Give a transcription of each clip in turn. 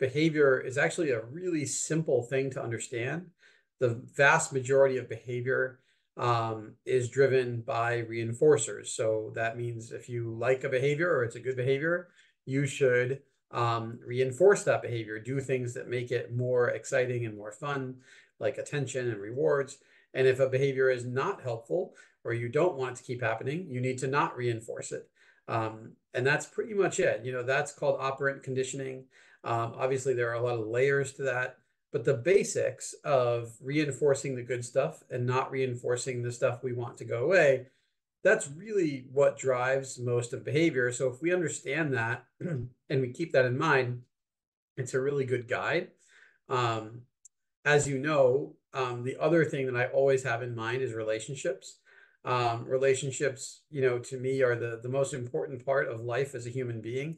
behavior is actually a really simple thing to understand. The vast majority of behavior um, is driven by reinforcers. So that means if you like a behavior or it's a good behavior, you should um, reinforce that behavior, do things that make it more exciting and more fun, like attention and rewards. And if a behavior is not helpful or you don't want to keep happening, you need to not reinforce it. Um, and that's pretty much it. You know, that's called operant conditioning. Um, obviously, there are a lot of layers to that, but the basics of reinforcing the good stuff and not reinforcing the stuff we want to go away, that's really what drives most of behavior. So if we understand that and we keep that in mind, it's a really good guide. Um, as you know, um, the other thing that I always have in mind is relationships. Um, relationships, you know, to me are the the most important part of life as a human being.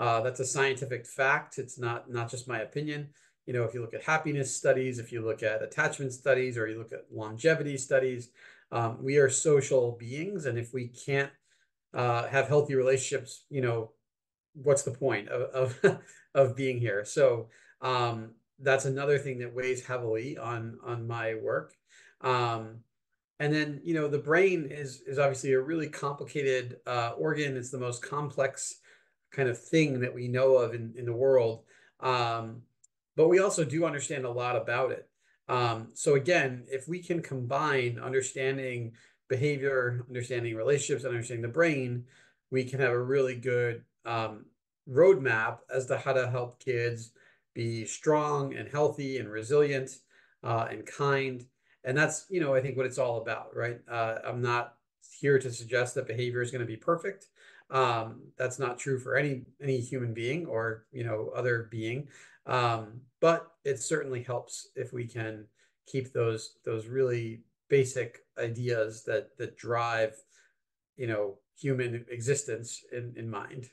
Uh, that's a scientific fact. It's not not just my opinion. You know, if you look at happiness studies, if you look at attachment studies, or you look at longevity studies, um, we are social beings, and if we can't uh, have healthy relationships, you know, what's the point of of, of being here? So um, that's another thing that weighs heavily on on my work. Um, and then you know the brain is is obviously a really complicated uh, organ. It's the most complex kind of thing that we know of in, in the world. Um, but we also do understand a lot about it. Um, so again, if we can combine understanding behavior, understanding relationships, understanding the brain, we can have a really good um, roadmap as to how to help kids be strong and healthy and resilient uh, and kind. And that's, you know, I think what it's all about, right? Uh, I'm not here to suggest that behavior is going to be perfect. Um, that's not true for any any human being or you know other being, um, but it certainly helps if we can keep those those really basic ideas that that drive you know human existence in in mind.